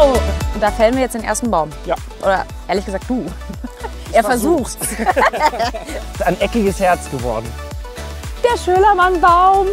Au! Und da fällen wir jetzt den ersten Baum. Ja. Oder ehrlich gesagt du. er versucht. Ist ein eckiges Herz geworden. Der Schölermann-Baum.